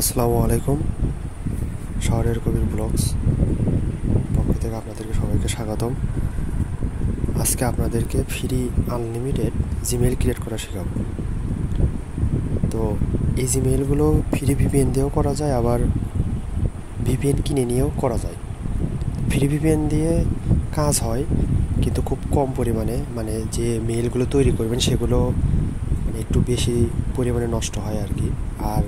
আসসালামু আলাইকুম, শহরের কবির ব্লগস পক্ষ থেকে আপনাদেরকে সবাইকে স্বাগতম। আজকে আপনাদেরকে ফ্রি আনলিমিটেড জিমেল ক্রিয়েট করা শেখাব। তো এই জিমেলগুলো ফ্রি ভিপিএন দিয়েও করা যায়, আবার ভিপিএন কিনে নিয়েও করা যায়। ফ্রি ভিপিএন দিয়ে কাজ হয়, কিন্তু খুব কম পরিমাণে মানে যে মেলগুলো তৈরি করবেন সেগুলো মানে একটু বেশি পরিমাণে নষ্ট হয় আর কি। আর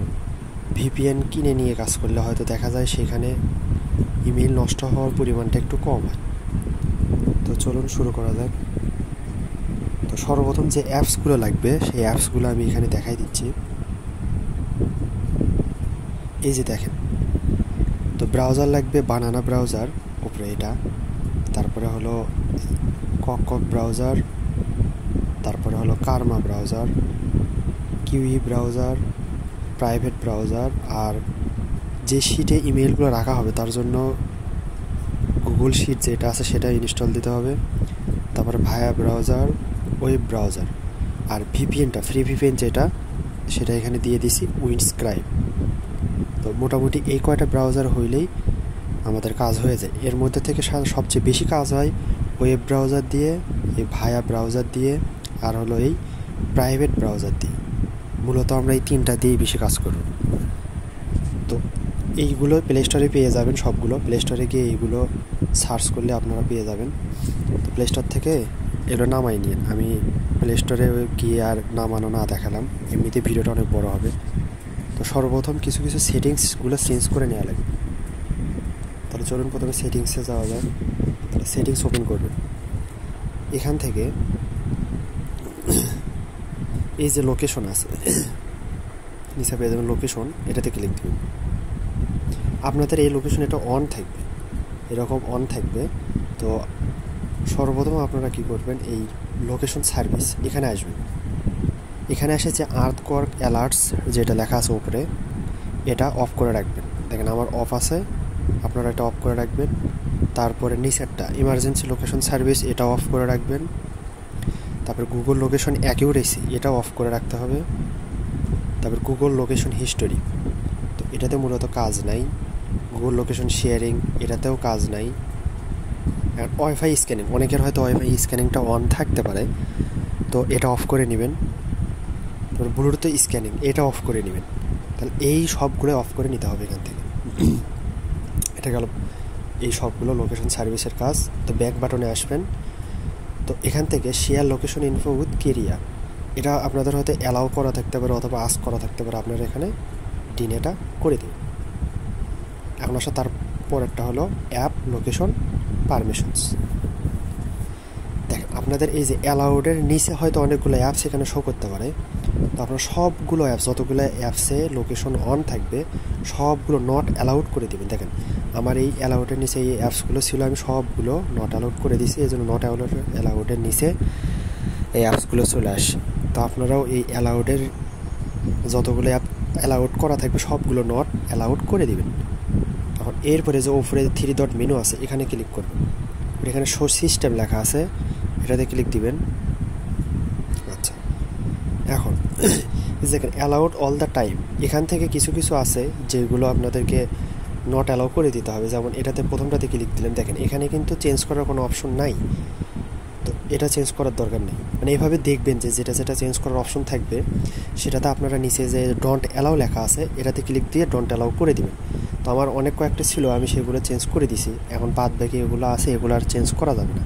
ভিপিএন কিনে নিয়ে কাজ করলে হয়তো দেখা যায় সেখানে ইমেল নষ্ট হওয়ার পরিমাণটা একটু কম। হয় তো চলুন শুরু করা যাক। তো সর্বপ্রথম যে অ্যাপসগুলো লাগবে, সেই অ্যাপসগুলো আমি এখানে দেখাই দিচ্ছি। এই যে দেখেন, তো ব্রাউজার লাগবে বানানা ব্রাউজার, উপরে এটা। তারপরে হলো কক কক ব্রাউজার, তারপরে হলো Karma browser, Kiwi browser private browser আর যে শিটে ইমেলগুলো রাখা হবে, তার জন্য গুগল শিট যেটা আছে সেটা ইনস্টল দিতে হবে। তারপরে ভায়া ব্রাউজার ওয়েব ব্রাউজার আর ভিপিএনটা ফ্রি ভিপিএন যেটা, সেটা এখানে দিয়ে দিছি উইন্ডস্ক্রাইব তো মোটামুটি এই কয়টা ব্রাউজার হইলেই আমাদের কাজ হয়ে যায়। এর মধ্যে থেকে সবচেয়ে বেশি কাজ হয় ওয়েব ব্রাউজার দিয়ে, এই ভায়া ব্রাউজার দিয়ে, আর হলো এই প্রাইভেট ব্রাউজার দিয়ে। মূলত আমরা এই তিনটা দিয়েই বেশি কাজ করব তো এইগুলো প্লে স্টোরে পেয়ে যাবেন সবগুলো। প্লে স্টোরে গিয়ে এইগুলো সার্চ করলে আপনারা পেয়ে যাবেন। তো প্লে স্টোর থেকে এগুলো নামাই নিন। আমি প্লে স্টোরে গিয়ে আর নামানো না দেখালাম। এমনিতে ভিডিওটা অনেক বড় হবে। তো সর্বপ্রথম কিছু কিছু সেটিংসগুলো চেঞ্জ করে নেওয়া লাগবে। তাহলে চলুন প্রথমে সেটিংসে যাওয়া যায় তাহলে সেটিংস ওপেন করবেন। এখান থেকে এই যে লোকেশন আছে নিচে পেয়ে লোকেশন এটাতে ক্লিক দিবেন। আপনাদের এই লোকেশন এটা অন থাকবে, এরকম অন থাকবে। তো সর্বপ্রথম আপনারা কি করবেন, এই লোকেশন সার্ভিস এখানে আসবেন। এখানে এসে যে আর্থ কর্ক অ্যালার্টস যেটা লেখা আছে উপরে, এটা অফ করে রাখবেন। দেখেন আমার অফ আছে, আপনারা এটা অফ করে রাখবেন। তারপরে নিচেরটা ইমার্জেন্সি লোকেশন সার্ভিস এটা অফ করে রাখবেন। তারপর গুগল লোকেশন অ্যাকিউরেসি এটাও অফ করে রাখতে হবে। তারপর গুগল লোকেশন হিস্টোরি তো এটাতে মূলত কাজ নাই। গুগল লোকেশন শেয়ারিং এটাতেও কাজ নাই। আর ওয়াইফাই স্ক্যানিং অনেকের হয়তো ওয়াইফাই স্ক্যানিংটা অন থাকতে পারে, তো এটা অফ করে নেবেন। তারপর ব্লুটুথ স্ক্যানিং এটা অফ করে নেবেন। তাহলে এই সবগুলো অফ করে নিতে হবে এখান থেকে। এটা গেল, এই সবগুলো লোকেশন সার্ভিসের কাজ। তো ব্যাক বাটনে আসবেন। তো এখান থেকে share location info with carrier এটা আপনাদের হয়তো অ্যালাউ করা থাকতে পারে অথবা আস করা থাকতে পারে। আপনারা এখানে ডিনেটা করে দিন। এখন আসা তারপর একটা হলো অ্যাপ লোকেশন পারমিশনস দেখেন, আপনাদের এই যে অ্যালাউডের নিচে হয়তো অনেকগুলো অ্যাপস এখানে শো করতে পারে। তো আপনার সবগুলো অ্যাপস যতগুলো অ্যাপসে লোকেশন অন থাকবে, সবগুলো নট অ্যালাউড করে দেবেন। দেখেন, আমার এই অ্যালাউডের নিচে এই অ্যাপসগুলো ছিল, আমি সবগুলো নট অ্যালাউড করে দিয়েছি এই জন্য নট অ্যালাউড অ্যালাউডের নিচে এই অ্যাপসগুলো চলে আসে। তো আপনারাও এই অ্যালাউডের যতগুলো অ্যাপ অ্যালাউড করা থাকবে, সবগুলো নট অ্যালাউড করে দিবেন। তখন এরপরে যে ওপরে থ্রি ডট মেনু আছে, এখানে ক্লিক করবেন। এখানে শো সিস্টেম লেখা আছে, এটাতে ক্লিক দিবেন। এখন, দেখেন অ্যালাউড অল দ্য টাইম এখান থেকে কিছু কিছু আছে যেগুলো আপনাদেরকে নট অ্যালাউ করে দিতে হবে। যেমন এটাতে প্রথমটাতে ক্লিক দিলেন দেখেন, এখানে কিন্তু চেঞ্জ করার কোনো অপশন নাই। তো এটা চেঞ্জ করার দরকার নেই। মানে এইভাবে দেখবেন যে যেটা যেটা চেঞ্জ করার অপশন থাকবে, সেটাতে আপনারা নিচে যে ডন্ট অ্যালাউ লেখা আছে, এটাতে ক্লিক দিয়ে ডন্ট অ্যালাউ করে দিবেন। তো আমার অনেক কয়েকটা ছিল, আমি সেগুলো চেঞ্জ করে দিছি। এখন বাদ বাকি এগুলো আছে, এগুলো আর চেঞ্জ করা যাবে না।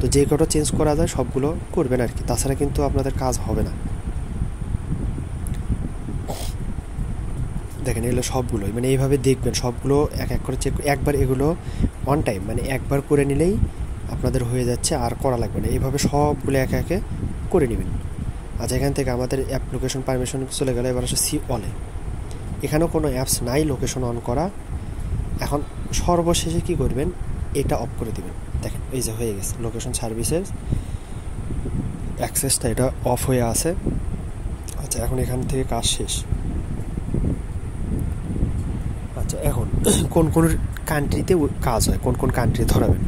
তো যে কটা চেঞ্জ করা যায়, সবগুলো করবেন আর কি। তাছাড়া কিন্তু আপনাদের কাজ হবে না। দেখেন এগুলো সবগুলোই মানে এইভাবে দেখবেন সবগুলো এক এক করে চেক একবার এগুলো অন টাইম মানে একবার করে নিলেই আপনাদের হয়ে যাচ্ছে আর করা লাগবে না। এইভাবে সবগুলো একে একে করে নেবেন। আচ্ছা এখান থেকে আমাদের অ্যাপ্লিকেশন পারমিশন চলে গেলে, এবার আসে সি অলে এখানেও কোনো অ্যাপস নাই লোকেশন অন করা। এখন সর্বশেষে কি করবেন? এটা অফ করে দিবেন। দেখেন, এই যে হয়ে গেছে লোকেশন সার্ভিসেস অ্যাক্সেসটা এটা অফ হয়ে আছে। আচ্ছা এখন এখান থেকে কাজ শেষ আচ্ছা এখন কোন কোন কান্ট্রিতে কাজ হয়, কোন কোন কান্ট্রি ধরাবেন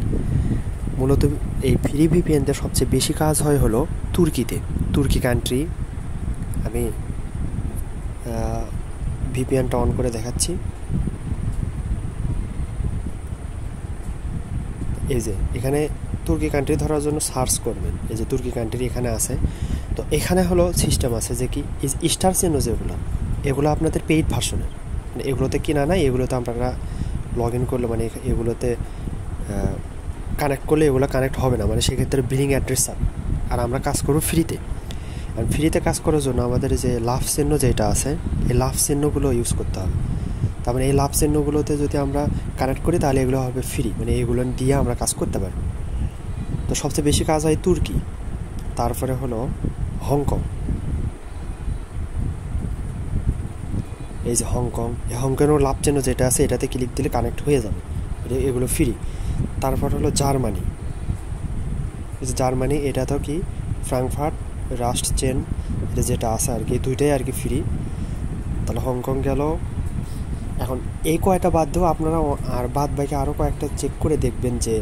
মূলত এই ফ্রি ভিপিএনতে সবচেয়ে বেশি কাজ হয় হলো তুর্কিতে। তুর্কি কান্ট্রি আমি ভিপিএনটা অন করে দেখাচ্ছি। এই যে, এখানে তুর্কি কান্ট্রি ধরার জন্য সার্চ করবেন। এই যে তুর্কি কান্ট্রি এখানে আছে। তো এখানে হলো সিস্টেম আছে যে কি স্টার চিহ্ন যেগুলো, এগুলো আপনাদের পেইড ভার্সনের এগুলোতে কিনা নাই, এগুলোতে আপনারা লগ ইন করলে মানে এগুলোতে কানেক্ট করলে এগুলো কানেক্ট হবে না। মানে সেক্ষেত্রে বিলিং অ্যাড্রেস আর আমরা কাজ করব ফ্রিতে আর ফ্রিতে কাজ করার জন্য আমাদের যে লাভ চিহ্ন যেটা আছে, এই লাভ চিহ্নগুলো ইউজ করতে হবে। তার মানে এই লাভ চিহ্নগুলোতে যদি আমরা কানেক্ট করি, তাহলে এগুলো হবে ফ্রি মানে এগুলো দিয়ে আমরা কাজ করতে পারি তো সবচেয়ে বেশি কাজ হয় তুর্কি। তারপরে হলো হংকং। এই যে হংকং এই হংকংয়ের লাভ চিহ্ন যেটা আছে, এটাতে ক্লিক দিলে কানেক্ট হয়ে যাবে। এগুলো ফ্রি তারপর হলো জার্মানি এই যে জার্মানি এটা তো কি? ফ্রাঙ্কফার্ট রাস্ট চেন যেটা আছে আর কি দুইটাই আর কি ফ্রি তাহলে হংকং গেল। এখন এই কয়টা বাদ দিয়েও আপনারা আর বাদ বাকি আরও কয়েকটা চেক করে দেখবেন যে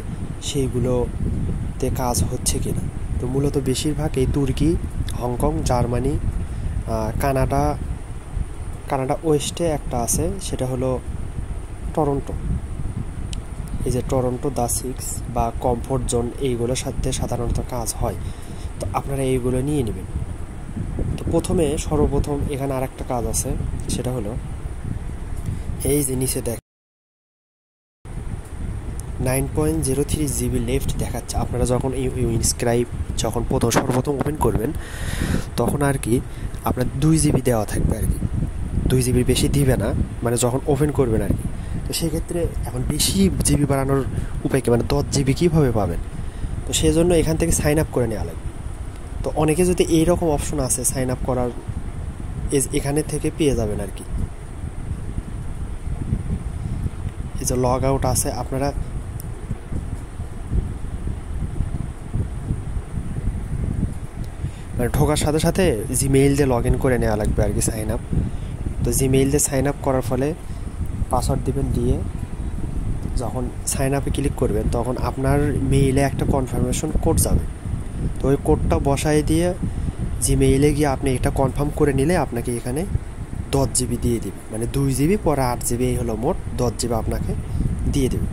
সেইগুলোতে কাজ হচ্ছে কি না তো মূলত বেশিরভাগ এই তুর্কি Hong Kong Germany Canada Canada ওয়েস্টে একটা আছে, সেটা হলো টরন্টো। এই যে টরন্টো, দ্য সিক্স বা কমফোর্ট জোন, এইগুলোর সাথে সাধারণত কাজ হয়। তো আপনারা এইগুলো নিয়ে নেবেন। তো প্রথমে সর্বপ্রথম এখানে আর একটা কাজ আছে, সেটা হলো এই যে নিচে দেখ nine point zero three GB left দেখাচ্ছে। আপনারা যখন এই ইনস্ক্রাইব যখন প্রথম সর্বপ্রথম ওপেন করবেন, তখন আর কি আপনার দুই জিবি দেওয়া থাকবে আর কি। দুই জিবির বেশি দিবে না মানে যখন ওপেন করবেন আর কি। তো সেক্ষেত্রে এখন বেশি জিবি বাড়ানোর উপায় কি? মানে দশ জিবি কীভাবে পাবেন? তো সেই জন্য এখান থেকে সাইন আপ করে নেওয়া লাগবে। তো অনেকে যদি এইরকম অপশন আছে সাইন আপ করার এখানে থেকে পেয়ে যাবেন আর কি। এই যে লগ আউট আছে, আপনারা মানে ঢোকার সাথে সাথে জিমেইল দিয়ে লগ ইন করে নেওয়া লাগবে আর কি সাইন আপ তো জিমেইল দিয়ে সাইন আপ করার ফলে পাসওয়ার্ড দিবেন দিয়ে যখন সাইন আপে ক্লিক করবেন, তখন আপনার মেইলে একটা কনফার্মেশন কোড যাবে। তো ওই কোডটা বসায় দিয়ে জিমেইলে গিয়ে আপনি এটা কনফার্ম করে নিলে আপনাকে এখানে দশ জিবি দিয়ে দিবে। মানে দুই জিবি পরে আট জিবি এই হলো মোট দশ জিবি আপনাকে দিয়ে দেবে।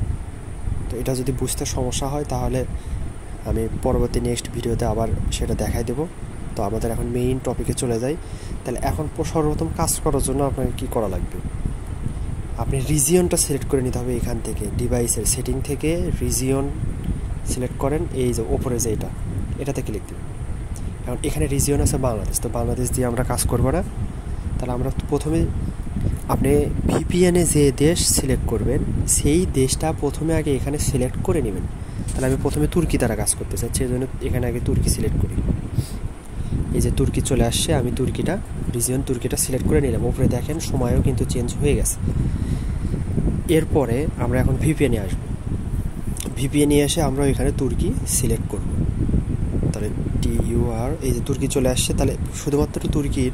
তো এটা যদি বুঝতে সমস্যা হয়, তাহলে আমি পরবর্তী নেক্সট ভিডিওতে আবার সেটা দেখাই দেবো। তো আমাদের এখন মেইন টপিকে চলে যাই। তাহলে এখন সর্বপ্রথম কাজ করার জন্য আপনাকে কী করা লাগবে? আপনি রিজিয়নটা সিলেক্ট করে নিতে হবে এখান থেকে ডিভাইসের সেটিং থেকে রিজিয়ন সিলেক্ট করেন, এই যে ওপরে যে এটা, এটাতে ক্লিক দেবেন এখন এখানে রিজিয়ন আছে বাংলাদেশ, তো বাংলাদেশ দিয়ে আমরা কাজ করব না। তাহলে আমরা প্রথমে আপনি ভিপিএনে যে দেশ সিলেক্ট করবেন, সেই দেশটা প্রথমে আগে এখানে সিলেক্ট করে নেবেন। তাহলে আমি প্রথমে তুর্কি দ্বারা কাজ করতে চাই সেই জন্য এখানে আগে তুর্কি সিলেক্ট করি। এই যে তুর্কি চলে আসছে, আমি তুর্কিটা রিজিয়ন তুর্কিটা সিলেক্ট করে নিলাম। উপরে দেখেন, সময়ও কিন্তু চেঞ্জ হয়ে গেছে। এরপরে আমরা এখন ভিপিএনে আসব। ভিপিএনে এসে আমরা এখানে তুর্কি সিলেক্ট করব। তাহলে টিইউআর এই যে তুর্কি চলে আসছে, তাহলে শুধুমাত্র তুর্কির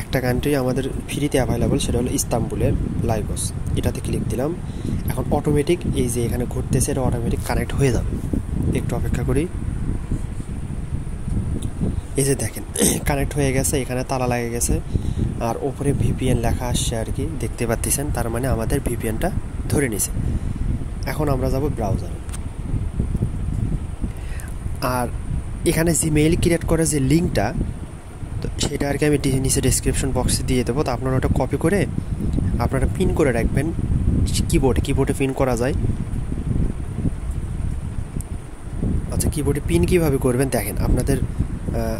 একটা কান্ট্রি আমাদের ফ্রিতে অ্যাভেলেবল সেটা হলো ইস্তাম্বুলের লাইগস। এটাতে ক্লিক দিলাম। এখন অটোমেটিক এই যে এখানে ঘুরতেছে, এটা অটোমেটিক কানেক্ট হয়ে যাবে। একটু অপেক্ষা করি। এই যে দেখেন কানেক্ট হয়ে গেছে, এখানে তালা লাগে গেছে। আর ওপরে ভিপিএন লেখা আসছে আর কি, দেখতে পাচ্ছেন তার মানে আমাদের ভিপিএনটা ধরে নিছে। এখন আমরা যাব ব্রাউজারে আর এখানে জিমেইল ক্রিয়েট করার যে লিঙ্কটা তো সেটা আর কি আমি নিচে ডিসক্রিপশন বক্সে দিয়ে দেবো। তো আপনারা ওটা কপি করে আপনারা পিন করে রাখবেন। কিবোর্ডে কিবোর্ডে পিন করা যায়। আচ্ছা কিবোর্ডে পিন কীভাবে করবেন দেখেন, আপনাদের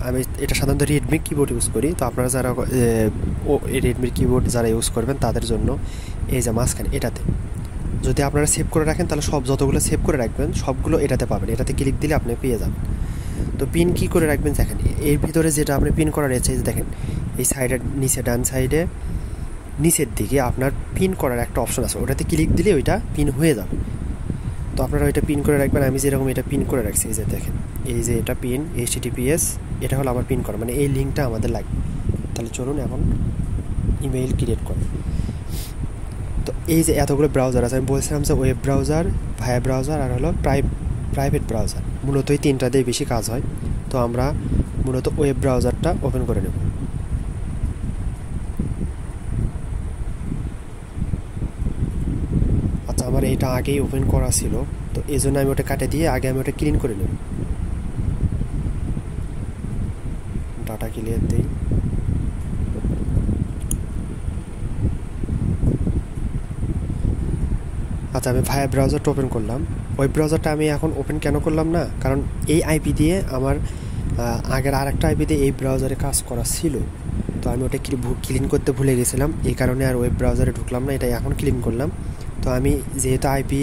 আমি এটা সাধারণত রেডমি কিবোর্ড ইউজ করি। তো আপনারা যারা রেডমির কিবোর্ড যারা ইউজ করবেন, তাদের জন্য এই যে মাঝখানে এটাতে। যদি আপনারা সেভ করে রাখেন, তাহলে সব যতগুলো সেভ করে রাখবেন, সবগুলো এটাতে পাবেন। এটাতে ক্লিক দিলে আপনি পেয়ে যাবেন। তো পিন কী করে রাখবেন দেখেন, এর ভিতরে যেটা আপনি পিন করার রয়েছে দেখেন, এই সাইডের নিচে, ডান সাইডে নিচের দিকে আপনার পিন করার একটা অপশন আছে। ওটাতে ক্লিক দিলে ওইটা পিন হয়ে যাবে। তো আপনারা ওইটা পিন করে রাখবেন, আমি যেরকম এটা পিন করে রাখছি, এই যে দেখেন। এই যে এটা পিন এইচটিটিপিএস এটা হলো আমার পিন করা মানে এই লিঙ্কটা আমাদের লাগবে। তাহলে চলুন এখন ইমেইল ক্রিয়েট করে। তো এই যে এতগুলো ব্রাউজার আছে, আমি বলছিলাম যে ওয়েব ব্রাউজার ভায়া ব্রাউজার আর হলো প্রাই প্রাইভেট ব্রাউজার মূলত এই তিনটা দিয়ে বেশি কাজ হয়। তো আমরা মূলত ওয়েব ব্রাউজারটা ওপেন করে নেব। আচ্ছা আমার এটা আগেই ওপেন করা ছিল। তো এই জন্য আমি ওটা কাটে দিয়ে আগে আমি ওটা ক্লিন করে নেব। ক্লিয়ার দিই আচ্ছা আমি ভায়া ব্রাউজারটা ওপেন করলাম। ওই ব্রাউজারটা আমি এখন ওপেন কেন করলাম না? কারণ এই আইপি দিয়ে আমার আগের আর একটা আইপি দিয়ে এই ব্রাউজারে কাজ করা ছিল। তো আমি ওটা ক্লিন করতে ভুলে গেছিলাম। এই কারণে আর ওয়েব ব্রাউজারে ঢুকলাম না এটা এখন ক্লিন করলাম। তো আমি যেহেতু আইপি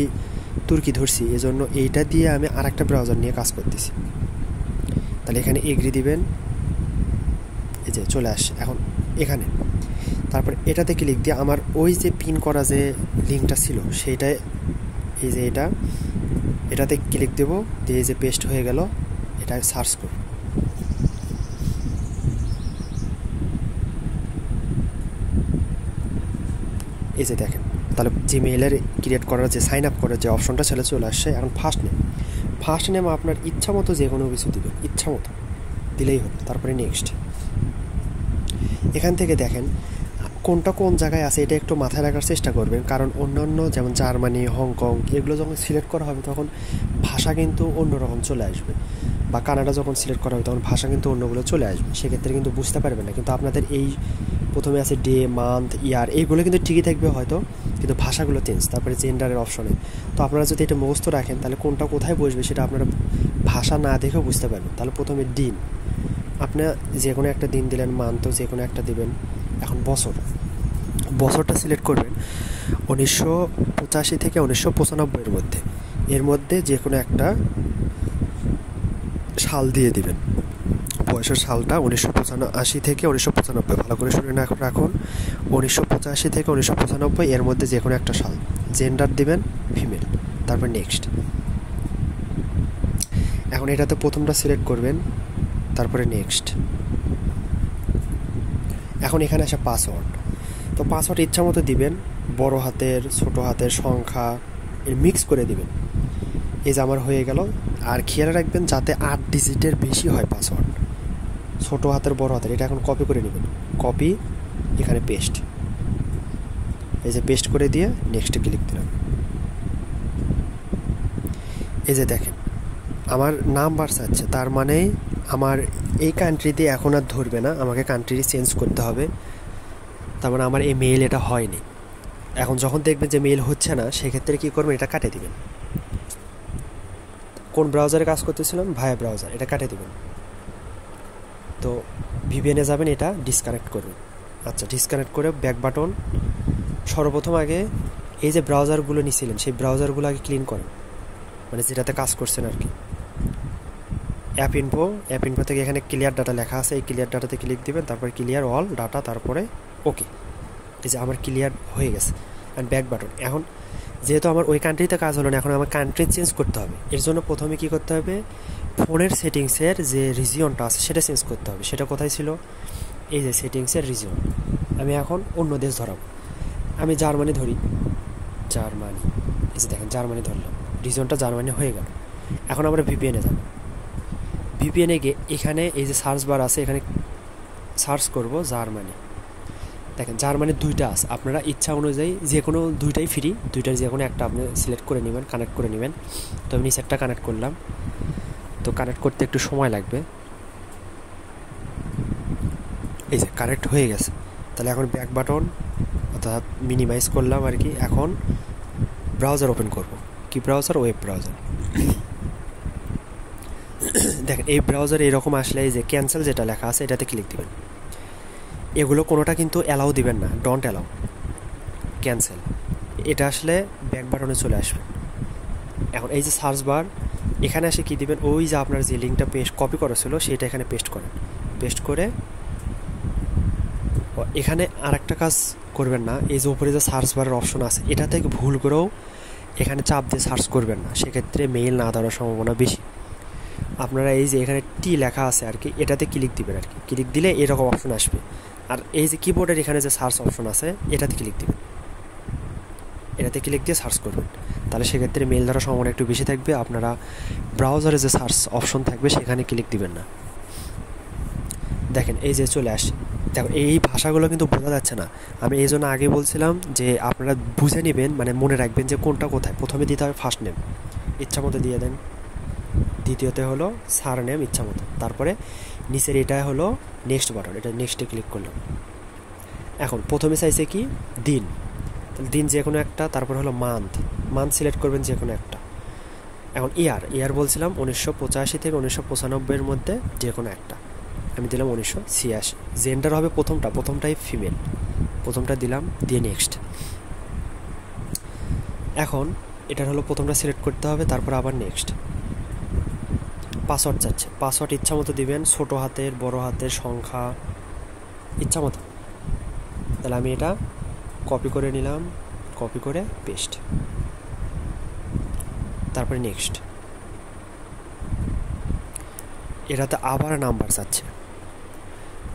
তুর্কি ধরছি, এজন্য এইটা দিয়ে আমি আর একটা ব্রাউজার নিয়ে কাজ করতেছি। তাহলে এখানে এগ্রি দিবেন। এই যে চলে আসে, এখন এখানে। তারপর এটাতে ক্লিক দিয়ে আমার ওই যে পিন করা যে লিঙ্কটা ছিল সেইটাই এই যে এটা, এটাতে ক্লিক দেব, দিয়ে যে পেস্ট হয়ে গেল, এটা সার্চ করব। এই যে দেখেন, তাহলে জিমেইলের ক্রিয়েট করার যে সাইন আপ করার যে অপশনটা ছেলে চলে আসছে। এখন ফার্স্ট নেম ফার্স্ট নেম আপনার ইচ্ছা মতো যে কোনো কিছু দিবেন, ইচ্ছা মতো, দিলেই হলো তারপরে নেক্সট এখান থেকে দেখেন, কোনটা কোন জায়গায় আছে এটা একটু মাথায় রাখার চেষ্টা করবেন। কারণ অন্যান্য যেমন জার্মানি, হংকং, এগুলো যখন সিলেক্ট করা হবে তখন ভাষা কিন্তু অন্যরকম চলে আসবে। বা কানাডা যখন সিলেক্ট করা হবে তখন ভাষা কিন্তু অন্যগুলো চলে আসবে। সেক্ষেত্রে কিন্তু বুঝতে পারবেন না। কিন্তু আপনাদের এই প্রথমে আছে ডে, মান্থ, ইয়ার এইগুলো কিন্তু ঠিকই থাকবে হয়তো, কিন্তু ভাষাগুলো চেঞ্জ। তারপরে জেন্ডারের অপশনে। তো আপনারা যদি এটা মুখস্থ রাখেন, তাহলে কোনটা কোথায় বসবে সেটা আপনারা ভাষা না দেখেও বুঝতে পারবেন। তাহলে প্রথমে দিন আপনি যে কোনো একটা দিন দিলেন, মান্থ যে কোনো একটা দিবেন, এখন বছর। বছরটা সিলেক্ট করবেন উনিশশো পঁচাশি থেকে উনিশশো পঁচানব্বইয়ের মধ্যে। এর মধ্যে যে কোনো একটা সাল দিয়ে দিবেন। বয়সের সালটা উনিশশো পঁচাশি থেকে উনিশশো পঁচানব্বই, ভালো করে শুনে না রাখুন। উনিশশো পঁচাশি থেকে উনিশশো পঁচানব্বই, এর মধ্যে যে কোনো একটা সাল। জেন্ডার দিবেন, ফিমেল। তারপর নেক্সট। এখন এটাতে প্রথমটা সিলেক্ট করবেন তারপরে নেক্সট এখন এখানে আসে পাসওয়ার্ড তো পাসওয়ার্ড ইচ্ছা মতো দিবেন, বড় হাতের, ছোট হাতের সংখ্যা, এর মিক্স করে দিবেন। এই যে আমার হয়ে গেল। আর খেয়াল রাখবেন যাতে আট ডিজিটের বেশি হয় পাসওয়ার্ড ছোট হাতের, বড় হাতের, এটা এখন কপি করে নেবেন। কপি এখানে পেস্ট এই যে পেস্ট করে দিয়ে নেক্সটে ক্লিক দিলাম। এই যে দেখেন। আমার নাম্বার চাচ্ছে। তার মানে আমার এই কান্ট্রিতে এখন আর ধরবে না। আমাকে কান্ট্রি চেঞ্জ করতে হবে। তার মানে আমার এই মেইল এটা হয়নি। এখন যখন দেখবেন যে মেইল হচ্ছে না, সেক্ষেত্রে কী করবেন? এটা কাটে দিবেন। কোন ব্রাউজারে কাজ করতেছিলাম? ভায়া ব্রাউজার এটা কাটে দিবেন। তো ভিভিএনে যাবেন, এটা ডিসকানেক্ট করবেন। আচ্ছা ডিসকানেক্ট করে ব্যাক বাটন সর্বপ্রথম আগে এই যে ব্রাউজারগুলো নিছিলেন, সেই ব্রাউজারগুলো আগে ক্লিন করেন। মানে যেটাতে কাজ করছেন আর কি। অ্যাপ ইনফো অ্যাপ ইনফো থেকে এখানে ক্লিয়ার ডাটা লেখা আছে, এই ক্লিয়ার ডাটাতে ক্লিক দিবেন, তারপরে ক্লিয়ার অল ডাটা তারপরে ওকে এই যে আমার ক্লিয়ার হয়ে গেছে অ্যান্ড ব্যাক বাটন এখন যেহেতু আমার ওই কান্ট্রিতে কাজ হলো না, এখন আমার কান্ট্রি চেঞ্জ করতে হবে। এর জন্য প্রথমে কি করতে হবে? ফোনের সেটিংসের যে রিজিয়নটা আছে, সেটা চেঞ্জ করতে হবে। সেটা কোথায় ছিল? এই যে সেটিংসের রিজিয়ন আমি এখন অন্য দেশ ধরাবো। আমি জার্মানি ধরি। জার্মানি। এই যে দেখেন, জার্মানি ধরলাম। রিজনটা জার্মানি হয়ে গেল। এখন আমরা ভিপিএনে যাব। ভিপিএনে গিয়ে এখানে এই যে সার্চ বার আছে, এখানে সার্চ করব জার্মানি। দেখেন, জার্মানির দুইটা আছে। আপনারা ইচ্ছা অনুযায়ী যে কোনো দুইটাই ফ্রি দুইটার যে কোনো একটা আপনি সিলেক্ট করে নেবেন কানেক্ট করে নেবেন। তো আমি নিচেরটা কানেক্ট করলাম। তো কানেক্ট করতে একটু সময় লাগবে। এই যে কানেক্ট হয়ে গেছে। তাহলে এখন ব্যাক বাটন অর্থাৎ মিনিমাইজ করলাম আর কি। এখন ব্রাউজার ওপেন করব। কি ব্রাউজার ওয়েব ব্রাউজার দেখেন, এই ব্রাউজারে এরকম আসলে এই যে ক্যান্সেল যেটা লেখা আছে, এটাতে ক্লিক দিবেন। এগুলো কোনোটা কিন্তু অ্যালাউ দিবেন না ডোন্ট অ্যালাউ ক্যান্সেল এটা আসলে ব্যাক বাটনে চলে আসবে। এখন এই যে সার্চ বার এখানে এসে কী দিবেন? ওই যে আপনার যে লিঙ্কটা পেস্ট কপি করা ছিল, সেটা এখানে পেস্ট করেন। পেস্ট করে এখানে আর একটা কাজ করবেন না, এই যে উপরে যে সার্চ বারের অপশন আছে, এটা থেকে ভুল করেও এখানে চাপ দিয়ে সার্চ করবেন না। সেক্ষেত্রে মেইল না দেওয়ার সম্ভাবনা বেশি। আপনারা এই যে এখানে টি লেখা আছে আর কি, এটাতে ক্লিক দিবেন আর কি। ক্লিক দিলে এরকম অপশন আসবে। আর এই যে কিবোর্ডের এখানে যে সার্চ অপশন আছে, এটাতে ক্লিক দিবেন। এটাতে ক্লিক দিয়ে সার্চ করবেন। তাহলে সেক্ষেত্রে মেল ধরার সম্ভাবনা একটু বেশি থাকবে, আপনারা ব্রাউজারে যে সার্চ অপশন থাকবে, সেখানে ক্লিক দিবেন না। দেখেন, এই যে চলে আসে। দেখো, এই ভাষাগুলো কিন্তু বোঝা যাচ্ছে না। আমি এই জন্য আগে বলছিলাম যে আপনারা বুঝে নেবেন মানে মনে রাখবেন যে কোনটা কোথায়। প্রথমে দিতে হবে ফার্স্ট নেম ইচ্ছা মতো দিয়ে দেন। দ্বিতীয়তে হলো সার নেম ইচ্ছা মতো। তারপরে নিচের এটা হলো নেক্সট বাটন এটা নেক্সটে ক্লিক করলাম। এখন প্রথমে চাইছে কি? দিন। তাহলে দিন যে কোনো একটা, তারপর হলো মান্থ মান্থ সিলেক্ট করবেন যে কোনো একটা। এখন ইয়ার ইয়ার বলছিলাম উনিশশো পঁচাশি থেকে উনিশশো পঁচানব্বইয়ের মধ্যে যে কোনো একটা। আমি দিলাম উনিশশো ছিয়াশি। জেন্ডার হবে প্রথমটা, প্রথমটাই ফিমেল প্রথমটা দিলাম, দিয়ে নেক্সট এখন এটার হলো প্রথমটা সিলেক্ট করতে হবে, তারপর আবার নেক্সট পাসওয়ার্ড চাচ্ছে। পাসওয়ার্ড ইচ্ছা মতো দিবেন, ছোটো হাতের, বড় হাতের সংখ্যা, ইচ্ছা মতো। তাহলে আমি এটা কপি করে নিলাম কপি করে পেস্ট তারপরে নেক্সট এটাতে আবার নাম্বার চাচ্ছে।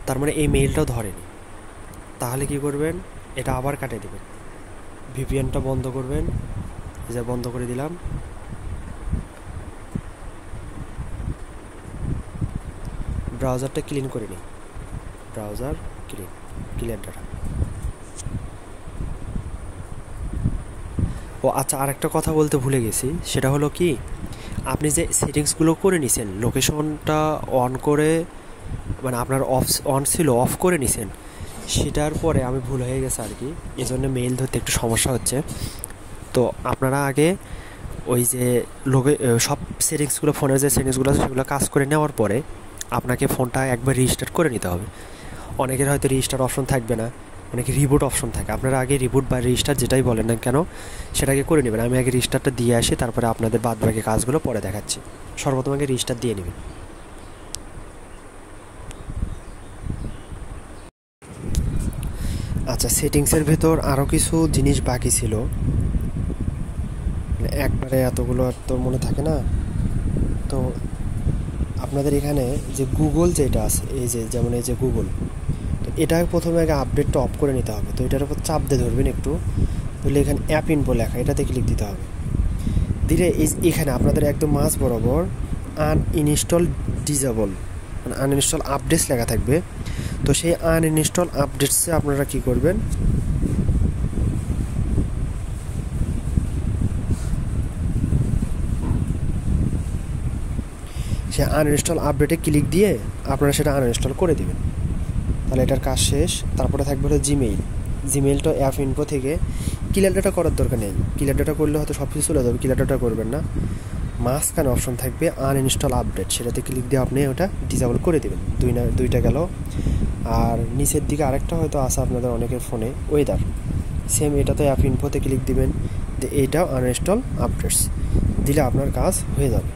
তার মানে এই মেইলটাও ধরেনি। তাহলে কি করবেন? এটা আবার কাটে দেবেন। ভিপিএনটা বন্ধ করবেন। যে বন্ধ করে দিলাম। ব্রাউজারটা ক্লিন করে নিই। Browser clean, clear data. ও আচ্ছা আরেকটা কথা বলতে ভুলে গেছি। সেটা হলো কি, আপনি যে সেটিংসগুলো করে নিছেন, লোকেশনটা অন করে মানে আপনার অফ অন ছিল অফ করে নিছেন, সেটার পরে আমি ভুল হয়ে গেছে আর কি। এই জন্য মেইল ধরতে একটু সমস্যা হচ্ছে। তো আপনারা আগে ওই যে লোকে, সব সেটিংসগুলো ফোনের যে সেটিংসগুলো আছে, সেগুলো কাজ করে নেওয়ার পরে আপনাকে ফোনটা একবার রেজিস্টার করে নিতে হবে। অনেকের হয়তো রেজিস্টার অপশন থাকবে না, অনেকে রিবুট অপশন থাকে। আপনারা আগে রিবুট বা রেজিস্টার যেটাই বলেন না কেন, সেটাকে করে নেবেন। আমি আগে রেজিস্টারটা দিয়ে আসি, তারপরে আপনাদের বাদ বাকি কাজগুলো পরে দেখাচ্ছি। সর্বপ্রথম আগে রেজিস্টার দিয়ে নেবেন। আচ্ছা সেটিংসের ভেতর আরও কিছু জিনিস বাকি ছিল। একবারে এতগুলো আর তো মনে থাকে না। তো আপনাদের এখানে যে গুগল যেটা আছে, এই যে যেমন এই যে গুগল তো এটা প্রথমে আগে আপডেটটা অফ করে নিতে হবে। তো এটার উপর চাপ দিয়ে ধরবেন একটু। ধরলে এখানে অ্যাপ ইনফো লেখা, এটাতে ক্লিক দিতে হবে। দিলে এখানে আপনাদের একদম মাঝ বরাবর আন ইনস্টল ডিজেবল মানে আনইনস্টল আপডেটস লেখা থাকবে। তো সেই আনইনস্টল আপডেটসে আপনারা কি করবেন? সে আনইনস্টল আপডেটে ক্লিক দিয়ে আপনারা সেটা আনইনস্টল করে দিবেন। তাহলে এটার কাজ শেষ। তারপরে থাকবে হলো জিমেইল জিমেইলটা অ্যাপ ইনফো থেকে ক্লিয়ার ডাটা করার দরকার নেই। ক্লিয়ার ডাটা করলে হয়তো সব কিছু চলে যাবে ক্লিয়ার ডাটা করবেন না। মাঝখানে অপশন থাকবে আনইনস্টল আপডেট সেটাতে ক্লিক দিয়ে আপনি ওটা ডিসেবল করে দেবেন। দুই না, দুইটা গেল। আর নিচের দিকে আরেকটা হয়তো আছে আপনাদের অনেকের ফোনে ওয়েদার সেম এটাতে অ্যাপ ইনফোতে ক্লিক দিবেন। এইটাও আনইনস্টল আপডেটস দিলে আপনার কাজ হয়ে যাবে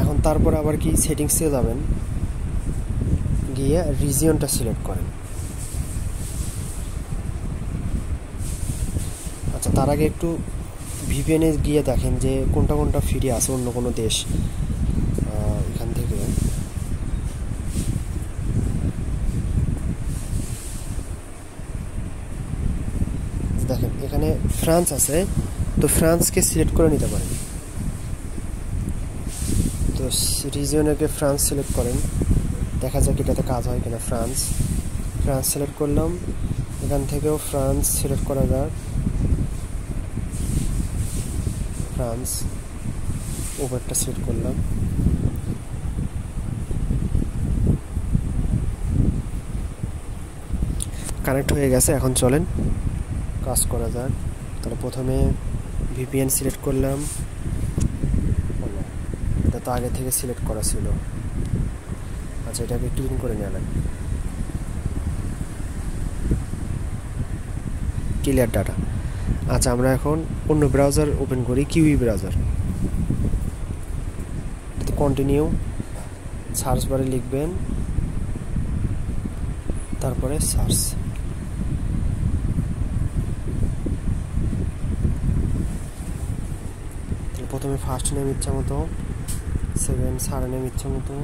এখন তারপর আবার কি সেটিংসে যাবেন? গিয়ে রিজিয়নটা সিলেক্ট করেন। আচ্ছা তার আগে একটু ভিপিএনে গিয়ে দেখেন যে কোনটা কোনটা ফ্রি আছে অন্য কোনো দেশ এখান থেকে। দেখেন, এখানে ফ্রান্স আছে, তো ফ্রান্সকে সিলেক্ট করে নিতে পারেন। তো রিজিয়নেকে ফ্রান্স সিলেক্ট করেন। দেখা যাক এটাতে কাজ হয় কিনা ফ্রান্স। ফ্রান্স সিলেক্ট করলাম। এখান থেকেও ফ্রান্স সিলেক্ট করা যাক। ফ্রান্স ওভারটা সিলেক্ট করলাম। কানেক্ট হয়ে গেছে, এখন চলেন। কাজ করা যাক। তাহলে প্রথমে ভিপিএন সিলেক্ট করলাম। তো আগে থেকে সিলেক্ট করা ছিল। আচ্ছা এটাকে ক্লিন করে নেওয়া ক্লিয়ার ডাটা আচ্ছা আমরা এখন অন্য ব্রাউজার ওপেন করি কিউই ব্রাউজার কন্টিনিউ সার্চ বারে লিখবেন। তারপরে সার্চ প্রথমে ফার্স্ট নেম ইচ্ছা মতো সেভেন সারা নেম ইচ্ছে মতো।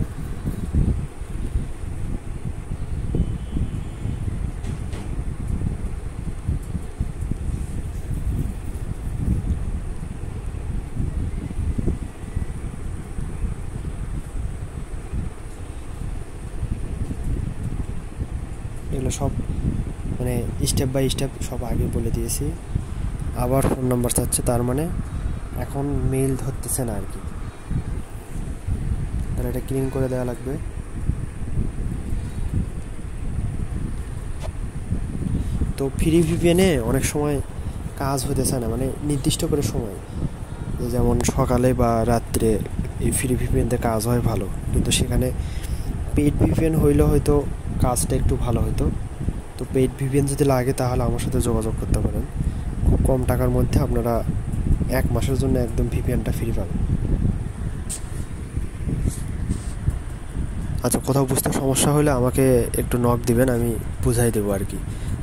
এগুলো সব মানে স্টেপ বাই স্টেপ সব আগে বলে দিয়েছি। আবার ফোন নাম্বার চাচ্ছে, তার মানে এখন মেল ধরতেছে না আর কি। এটা ক্লিন করে দেওয়া লাগবে। তো ফ্রি ভিপিএনে অনেক সময় কাজ হতে চায় না মানে নির্দিষ্ট করে সময়। যেমন সকালে বা রাত্রে এই ফ্রি ভিপিএনতে কাজ হয় ভালো, কিন্তু সেখানে পেইড ভিপিএন হইলে হয়তো কাজটা একটু ভালো হতো তো পেইড ভিপিএন যদি লাগে তাহলে আমার সাথে যোগাযোগ করতে পারেন। খুব কম টাকার মধ্যে আপনারা এক মাসের জন্য একদম ভিপিএনটা ফ্রি পাবেন। আচ্ছা কোথাও বুঝতে সমস্যা হলে আমাকে একটু নক দিবেন, আমি বুঝাই দেবো আর কি।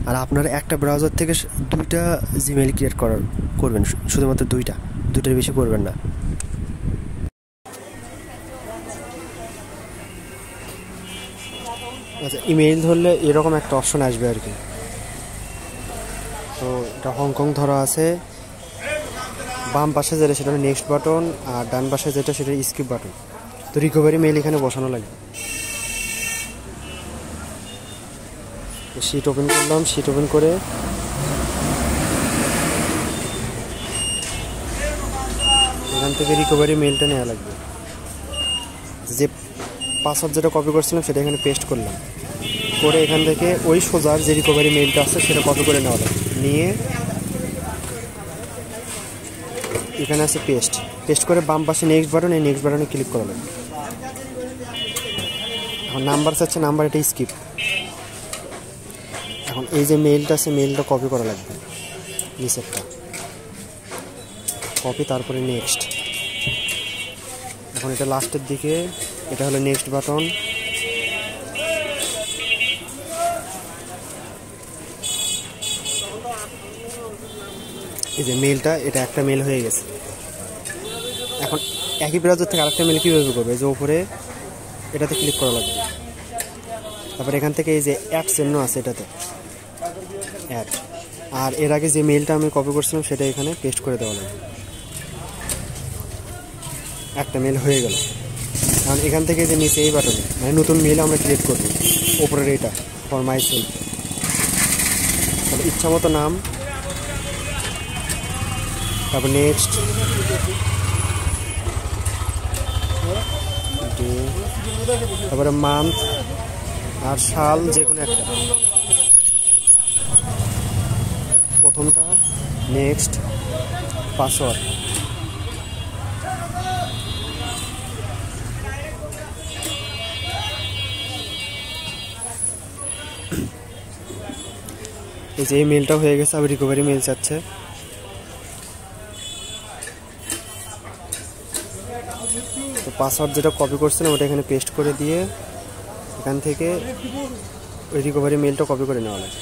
আর আপনারা একটা ব্রাউজার থেকে দুইটা জিমেইল ক্রিয়েট করার করবেন শুধুমাত্র দুইটা, দুইটার বেশি করবেন না। আচ্ছা ইমেইল ধরলে এরকম একটা অপশন আসবে আর কি। তো এটা হংকং ধরা আছে। বাম পাশে যেটা, সেটা নেক্সট বাটন আর ডান পাশে যেটা, সেটা স্কিপ বাটন তো রিকভারি মেইল এখানে বসানো লাগবে শিট ওপেন করলাম শিট ওপেন করে এখান থেকে রিকভারি মেলটা নেওয়া লাগবে। যে পাসওয়ার্ড যেটা কপি করছিলাম, সেটা এখানে পেস্ট করলাম। করে এখান থেকে ওই সোজার যে রিকভারি মেলটা আছে, সেটা কপি করে নেওয়া লাগবে। নিয়ে এখানে আছে পেস্ট পেস্ট করে বাম পাশে নেক্সট বাটন এই নেক্সট বাটনে ক্লিক করা। লাগবে এখন নাম্বার চাচ্ছে নাম্বার এটা স্কিপ এখন এই যে মেইলটা আছে মেইলটা কপি করা লাগবে। নিচেরটা। কপি তারপরে নেক্সট এখন এটা লাস্টের দিকে, এটা হলো নেক্সট বাটন এই যে মেলটা এটা একটা মেল হয়ে গেছে। এখন একই ব্রাউজার থেকে আরেকটা মেল কীভাবে করবে? যে উপরে, এটাতে ক্লিক করা লাগবে। তারপর এখান থেকে এই যে অ্যাড চিহ্ন আছে এটাতে। অ্যাড আর এর আগে যে মেলটা আমি কপি করছিলাম, সেটা এখানে পেস্ট করে দেওয়া লাগবে। একটা মেল হয়ে গেল। কারণ এখান থেকে যে নিচে এই বাটনে মানে নতুন মেল আমরা ক্রিয়েট করব। ওপরের এটা ফর মাই সেলফ ইচ্ছা মতো নাম তারপর নেক্সট তারপরে মান্থ আর সাল যে কোনো একটা। প্রথমটা নেক্সট পাসওয়ার্ড এই যে এই মেলটা হয়ে গেছে, আবার রিকভারি মেল চাচ্ছে পাসওয়ার্ড যেটা কপি করছিলাম, ওটা এখানে পেস্ট করে দিয়ে এখান থেকে ওই রিকভারি মেলটা কপি করে নেওয়া লাগে।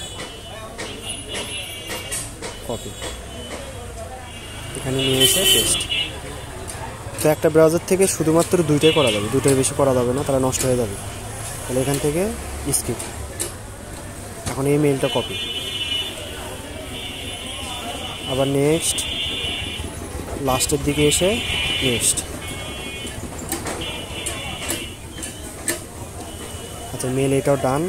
কপি এখানে নিয়ে এসে পেস্ট তো একটা ব্রাউজার থেকে শুধুমাত্র দুইটাই করা যাবে। দুইটার বেশি করা যাবে না, তারা নষ্ট হয়ে যাবে। তাহলে এখান থেকে স্কিপ এখন এই মেলটা কপি আবার নেক্সট লাস্টের দিকে এসে নেক্সট আচ্ছা মেল এটাও ডান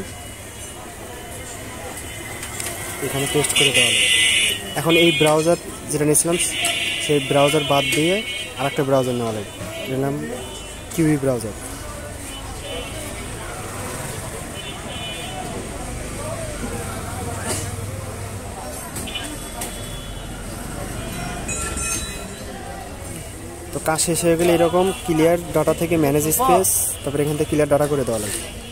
এখানে পেস্ট করে দেওয়া এখন এই ব্রাউজার যেটা নিয়েছিলাম, সেই ব্রাউজার বাদ দিয়ে আর একটা ব্রাউজার নেওয়া লাগবে নিলাম কিউই ব্রাউজার তো কাজ শেষ হয়ে গেলে এরকম ক্লিয়ার ডাটা থেকে ম্যানেজ স্পেস তারপরে এখান থেকে ক্লিয়ার ডাটা করে দেওয়া লাগবে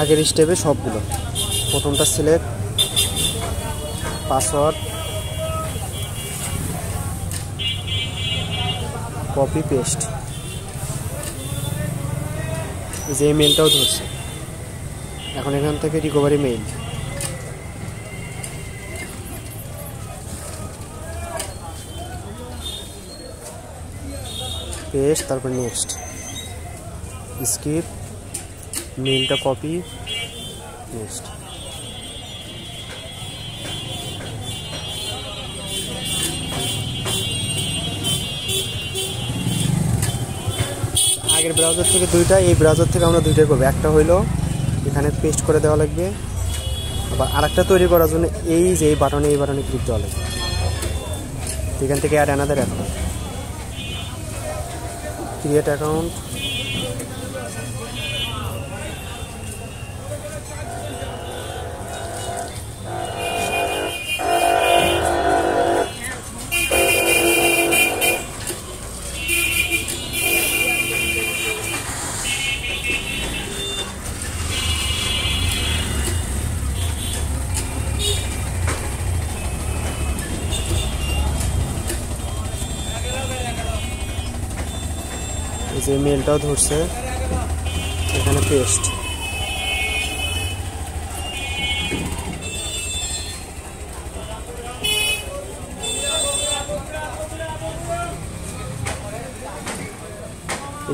আগের স্টেপে সবগুলো। প্রথমটা সিলেক্ট পাসওয়ার্ড কপি পেস্ট যে মেলটাও ধরছে। এখন এখান থেকে রিকভারি মেইল পেস্ট তারপর নেক্সট স্কিপ মেইলটা কপি নেক্সট আগের ব্রাউজার থেকে দুইটা, এই ব্রাউজার থেকে আমরা দুইটাই করব। একটা হইল এখানে পেস্ট করে দেওয়া লাগবে। আবার আরেকটা তৈরি করার জন্য এই যে এই বাটনে এই বাটনে ক্লিক দেওয়া লাগবে। এখান থেকে add another account create account যে মেলটাও ধরছে, এখানে পেস্ট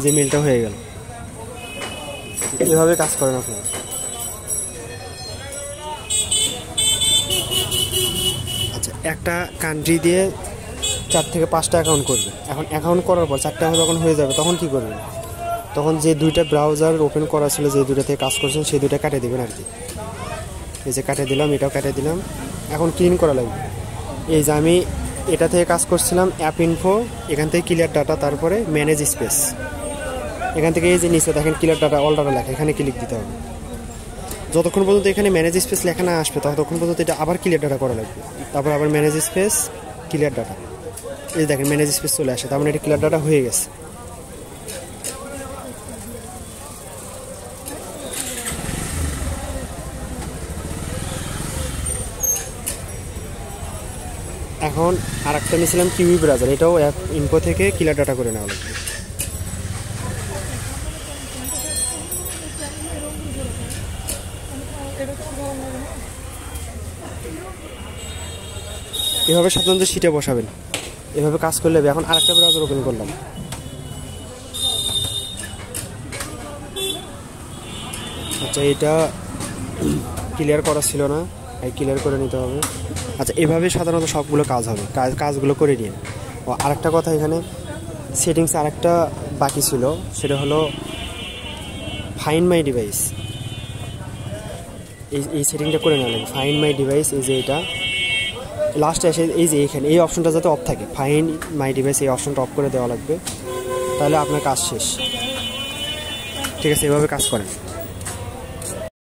যে মেলটা হয়ে গেল। এভাবে কাজ করেন আপনি। আচ্ছা একটা কান্ট্রি দিয়ে চার থেকে পাঁচটা অ্যাকাউন্ট করবে। এখন অ্যাকাউন্ট করার পর চারটা যখন হয়ে যাবে, তখন কি করবেন তখন যে দুইটা ব্রাউজার ওপেন করা ছিল, যে দুইটা থেকে কাজ করছেন সেই দুইটা কাটে দেবেন আর কি। এই যে কাটে দিলাম, এটাও কাটে দিলাম। এখন ক্লিন করা লাগবে। এই যে আমি এটা থেকে কাজ করছিলাম অ্যাপ ইনফো এখান থেকে ক্লিয়ার ডাটা তারপরে ম্যানেজ স্পেস এখান থেকে এই যে নিচে দেখেন ক্লিয়ার ডাটা অল ডাটা লেখা, এখানে ক্লিক দিতে হবে। যতক্ষণ পর্যন্ত এখানে ম্যানেজ স্পেস লেখা না আসবে, ততক্ষণ পর্যন্ত এটা আবার ক্লিয়ার ডাটা করা লাগবে। তারপর আবার ম্যানেজ স্পেস ক্লিয়ার ডাটা এই দেখেন ম্যানেজ স্পেস চলে আসে, তার মানে এটা ক্লিয়ার ডাটা হয়ে গেছে। এখন আর একটা নিয়েছিলাম কিউই ব্রাউজার এটাও অ্যাপ ইনফো থেকে ক্লিয়ার ডাটা করে নেওয়া লাগবে। এভাবে সাধারণত সিটে বসাবেন। এভাবে কাজ করলে। এখন আরেকটা ব্রাউজার ওপেন করলাম। আচ্ছা এটা ক্লিয়ার করা ছিল না। এই ক্লিয়ার করে নিতে হবে। আচ্ছা এভাবে সাধারণত সবগুলো কাজ হবে। কাজ, কাজগুলো করে নিন। ও, আরেকটা কথা এখানে। সেটিংস আরেকটা বাকি ছিল। সেটা হলো ফাইন মাই ডিভাইস এই এই সেটিংটা করে লাগবে ফাইন মাই ডিভাইস এই যে এটা। লাস্টে এসে এই যে এখানে, এই অপশনটা যাতে অফ থাকে ফাইন মাই ডিভাইস এই অপশনটা অফ করে দেওয়া লাগবে। তাহলে আপনার কাজ শেষ। ঠিক আছে, এভাবে কাজ করেন।